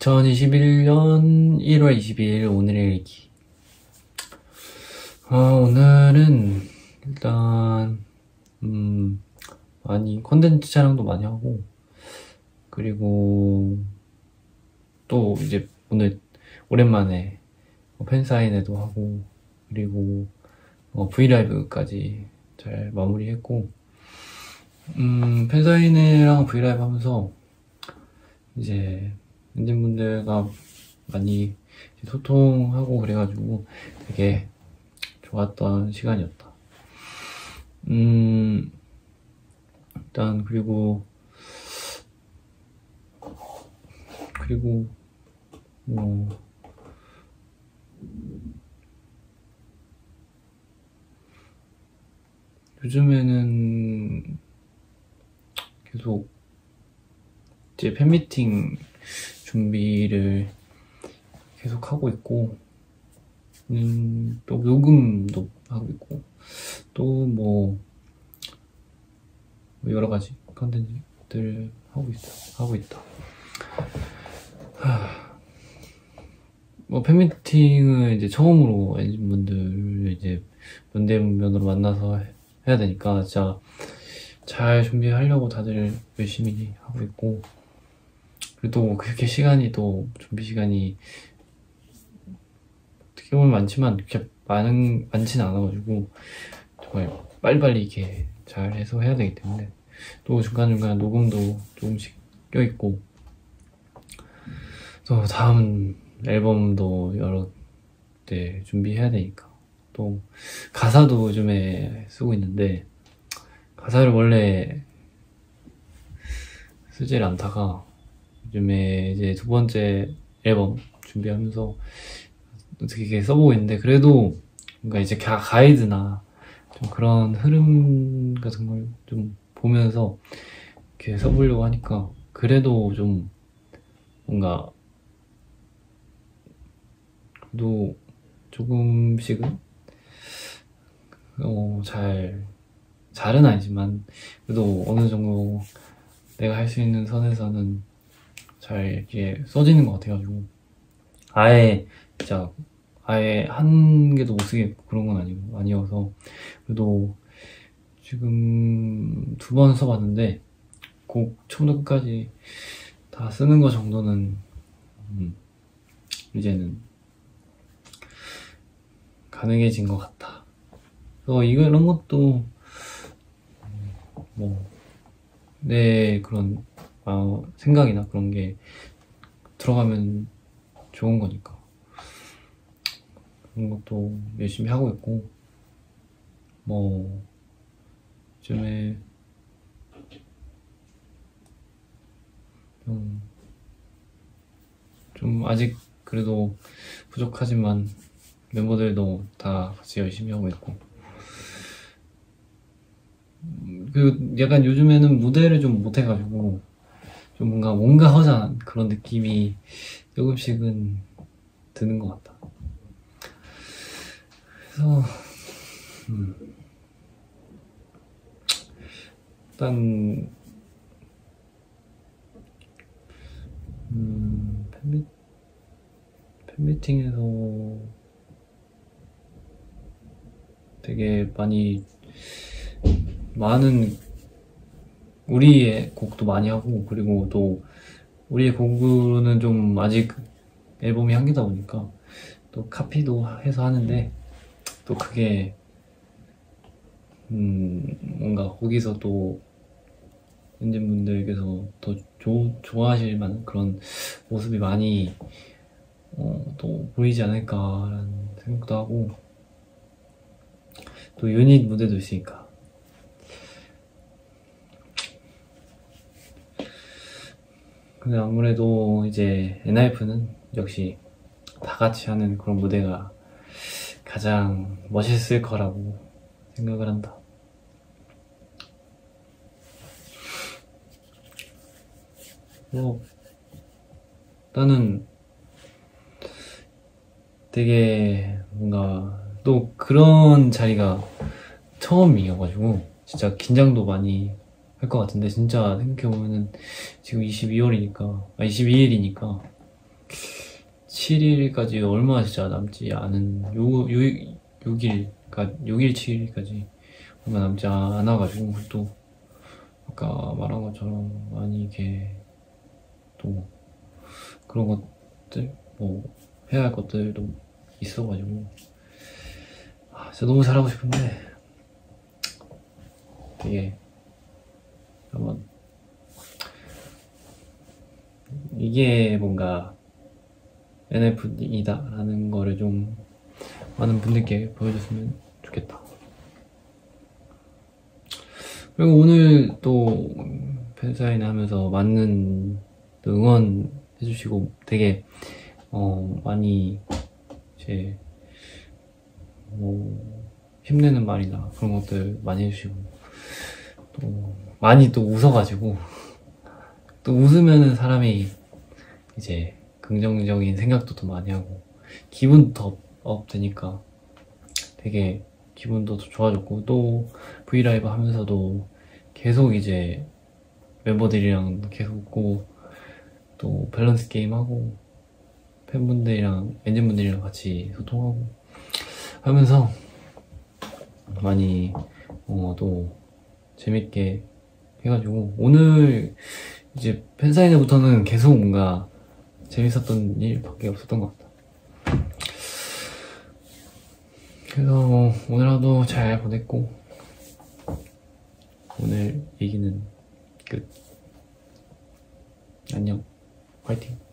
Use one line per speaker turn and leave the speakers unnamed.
2021년 1월 22일 오늘의 일기. 어, 오늘은 일단 음 많이 컨텐츠 촬영도 많이 하고 그리고 또 이제 오늘 오랜만에 뭐 팬사인회도 하고 그리고 어, 브이라이브까지 잘 마무리했고 음 팬사인회랑 브이라이브 하면서 이제 엔진분들과 많이 소통하고 그래가지고 되게 좋았던 시간이었다. 음, 일단, 그리고, 그리고, 뭐, 요즘에는 계속 이제 팬미팅 준비를 계속 하고 있고, 음, 또 녹음도 하고 있고, 또 뭐, 여러 가지 컨텐츠들 하고 있다, 하고 있다. 하, 뭐, 팬미팅을 이제 처음으로 엔진분들을 이제 면대면으로 만나서 해야 되니까, 진짜 잘 준비하려고 다들 열심히 하고 있고, 그래도 그렇게 시간이 또 준비 시간이 어떻게 보면 많지만 그렇게 많은 많지는 않아가지고 정말 빨리빨리 이렇게 잘 해서 해야 되기 때문에 또 중간중간 녹음도 조금씩 껴있고. 또 다음 앨범도 여러 때 준비해야 되니까. 또 가사도 요즘에 쓰고 있는데 가사를 원래 쓰질 않다가 요즘에 이제 두 번째 앨범 준비하면서 어떻게 써보고 있는데 그래도 뭔가 이제 가, 가이드나 좀 그런 흐름 같은 걸 좀 보면서 이렇게 써보려고 하니까 그래도 좀 뭔가 그래도 조금씩은 어, 잘 잘은 아니지만 그래도 어느 정도 내가 할 수 있는 선에서는 잘 이렇게 써지는 것 같아가지고 아예 진짜 아예 한 개도 못 쓰겠고 그런 건 아니고 아니어서 그래도 지금 두 번 써봤는데 곡 처음부터 끝까지 다 쓰는 거 정도는 음, 이제는 가능해진 것 같다. 그래서 이거 이런 것도 뭐 내 그런 어, 생각이나 그런 게 들어가면 좋은 거니까. 그런 것도 열심히 하고 있고 뭐 요즘에 좀, 좀 아직 그래도 부족하지만 멤버들도 다 같이 열심히 하고 있고. 그 약간 요즘에는 무대를 좀 못해가지고 좀 뭔가 뭔가 허전한 그런 느낌이 조금씩은 드는 것 같다. 그래서 음, 일단 음, 팬미, 팬미팅에서 되게 많이 많은 우리의 곡도 많이 하고 그리고 또 우리의 곡으로는 좀 아직 앨범이 한 개다 보니까 또 카피도 해서 하는데 또 그게 음 뭔가 거기서 또 엔진분들께서 더 조, 좋아하실 만한 그런 모습이 많이 어, 또 보이지 않을까라는 생각도 하고 또 유닛 무대도 있으니까 근데 아무래도 이제 엔하이프는 역시 다 같이 하는 그런 무대가 가장 멋있을 거라고 생각을 한다. 뭐, 나는 되게 뭔가 또 그런 자리가 처음이어가지고 진짜 긴장도 많이 할 것 같은데 진짜 생각해보면은 지금 22월이니까 아 22일이니까 7일까지 얼마 진짜 남지 않은 요, 요, 6일, 그니까 6일, 7일까지 얼마 남지 않아가지고 또 아까 말한 것처럼 많이 이게 또 그런 것들 뭐 해야 할 것들도 있어가지고. 아, 진짜 너무 잘하고 싶은데. 되게 한번 이게 뭔가 NF이다라는 거를 좀 많은 분들께 보여줬으면 좋겠다. 그리고 오늘 또 팬사인 하면서 많은 응원 해주시고 되게 어 많이 이제 뭐 힘내는 말이나 그런 것들 많이 해주시고 또 많이 또 웃어가지고 또 웃으면은 사람이 이제 긍정적인 생각도 더 많이 하고 기분도 더 업되니까 되게 기분도 더 좋아졌고 또 브이라이브 하면서도 계속 이제 멤버들이랑 계속 웃고 또 밸런스 게임하고 팬분들이랑 엔진분들이랑 같이 소통하고 하면서 많이 어, 또 재밌게 해가지고 오늘 이제 팬사인회부터는 계속 뭔가 재밌었던 일밖에 없었던 것 같다. 그래서 뭐 오늘 하루 잘 보냈고 오늘 얘기는 끝. 안녕. 화이팅.